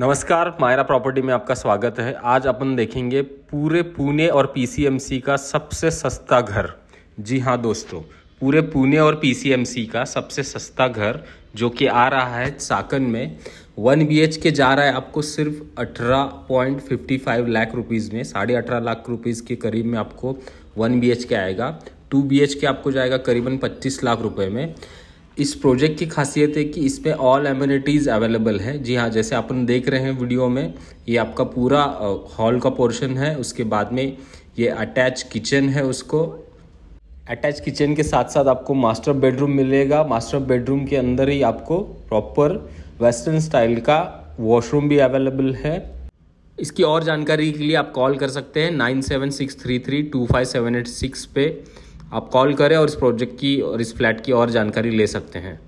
नमस्कार, मायरा प्रॉपर्टी में आपका स्वागत है। आज अपन देखेंगे पूरे पुणे और पीसीएमसी का सबसे सस्ता घर। जी हाँ दोस्तों, पूरे पुणे और पीसीएमसी का सबसे सस्ता घर जो कि आ रहा है साकन में, वन बीएच के जा रहा है आपको सिर्फ़ 18.55 लाख रुपीज़ में, साढ़े अठारह लाख रुपीज़ के करीब में आपको वन बी के आएगा। टू बी के आपको जाएगा करीबन 25 लाख रुपये में। इस प्रोजेक्ट की खासियत है कि इसमें ऑल एम्यूनिटीज़ अवेलेबल है। जी हाँ जैसे अपन देख रहे हैं वीडियो में, ये आपका पूरा हॉल का पोर्शन है। उसके बाद में ये अटैच किचन है उसको। अटैच किचन के साथ साथ आपको मास्टर बेडरूम मिलेगा। मास्टर बेडरूम के अंदर ही आपको प्रॉपर वेस्टर्न स्टाइल का वॉशरूम भी अवेलेबल है। इसकी और जानकारी के लिए आप कॉल कर सकते हैं nine seven six three three two five seven eight six पे। आप कॉल करें और इस प्रोजेक्ट की और इस फ्लैट की और जानकारी ले सकते हैं।